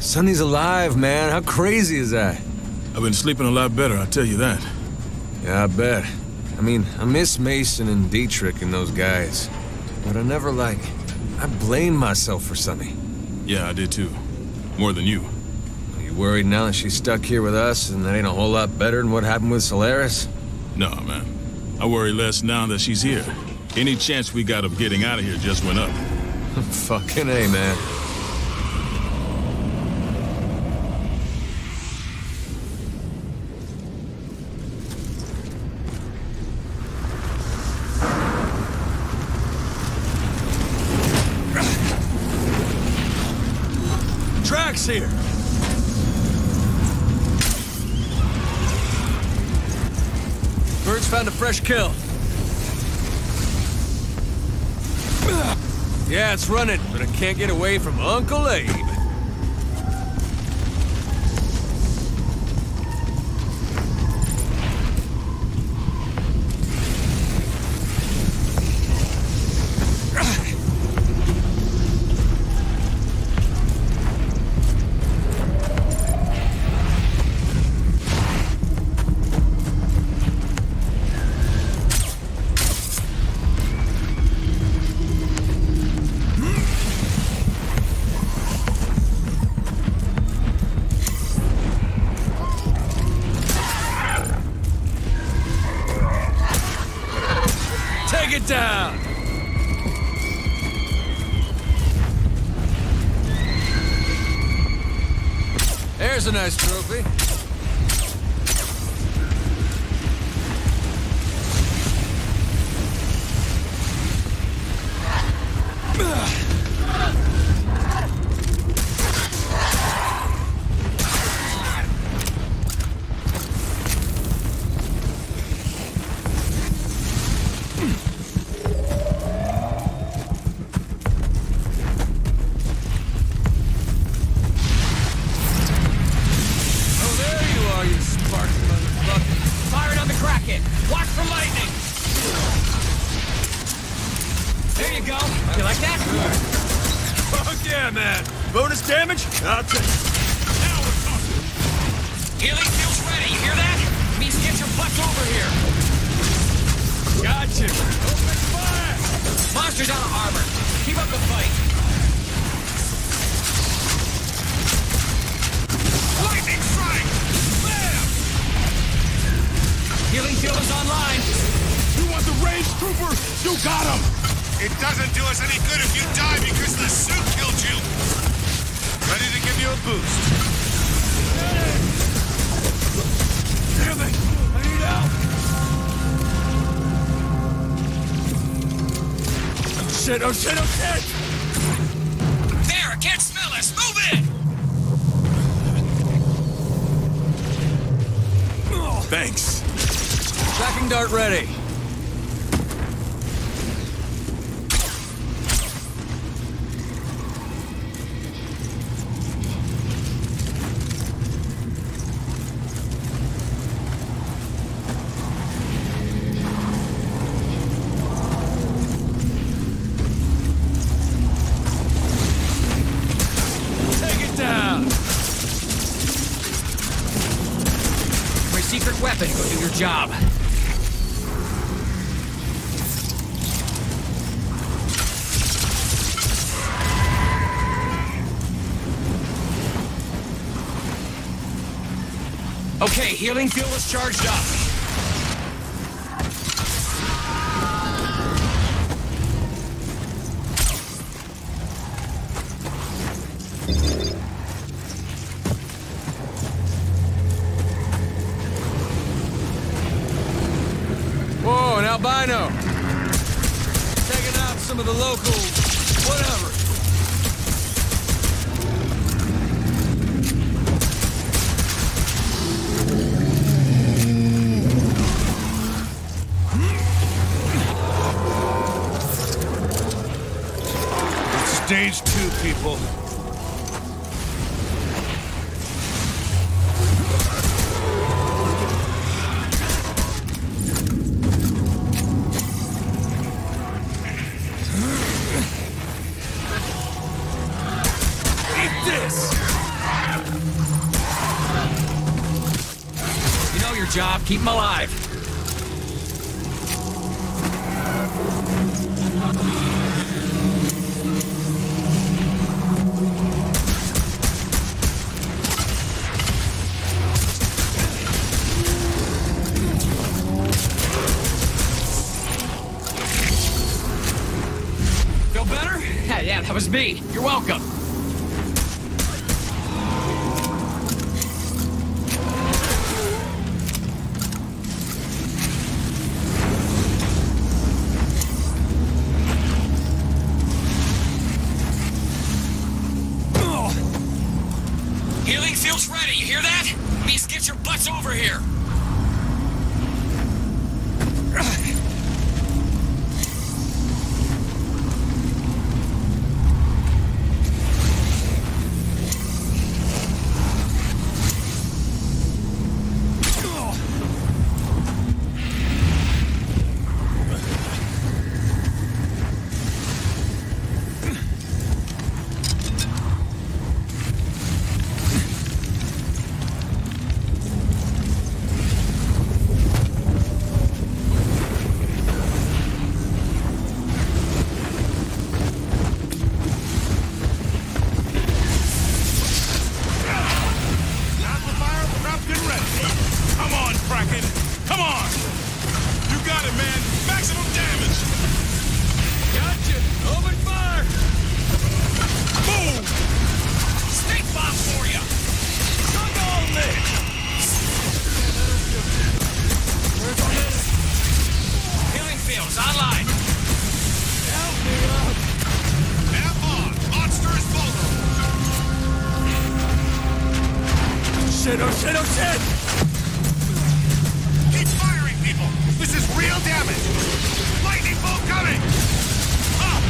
Sunny's alive, man. How crazy is that? I've been sleeping a lot better, I'll tell you that. Yeah, I bet. I mean, I miss Mason and Dietrich and those guys. But I never, like... I blame myself for Sonny. Yeah, I did too. More than you. Are you worried now that she's stuck here with us and that ain't a whole lot better than what happened with Solaris? No, man. I worry less now that she's here. Any chance we got of getting out of here just went up. Fucking A, man. Found a fresh kill. Yeah, it's running, but it can't get away from Uncle Abe. There's a nice trophy. Oh, you go. You like that? Fuck yeah, man. Bonus damage? I'll take it. Now we're talking. Healing feels ready. You hear that? Means get your butts over here. Gotcha. Open fire! Monsters out of armor. Keep up the fight. Lightning strike! Bam! Healing field is online. You want the range trooper? You got him! It doesn't do us any good if you die because the suit killed you. Ready to give you a boost. Damn it! I need help! Shit, oh shit, oh shit! There, I can't smell us. Move it! Thanks. Tracking dart ready. Weapon. Go do your job. Okay, healing fuel is charged up. Albino. Taking out some of the local... whatever. Stage two, people. Job. Keep him alive. Feel better? Yeah, yeah, that was me. You're welcome. Healing ready. You hear that? Means get your butts over here. Shit, oh shit, oh shit! Keep firing, people. This is real damage. Lightning bolt coming. Ah! Up.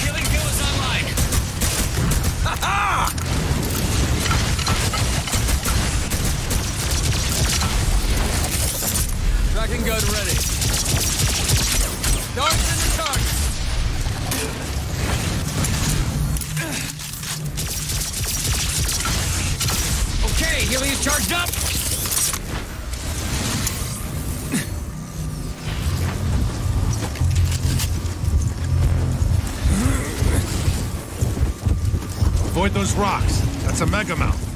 Healing field is online. Tracking gun ready. Darts in the target. Avoid those rocks. That's a Megamouth.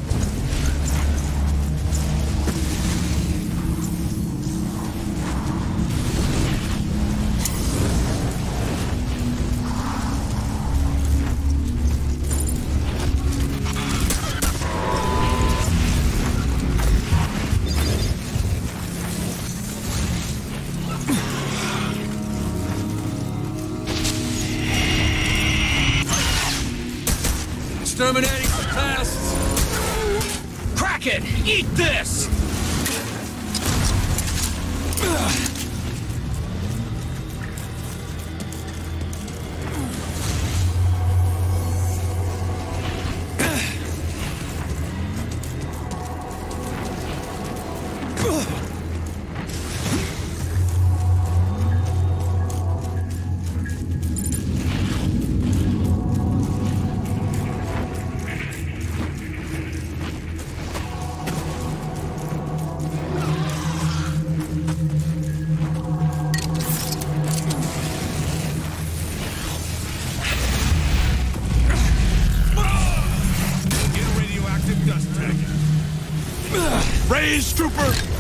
Kraken, eat this. Get trooper.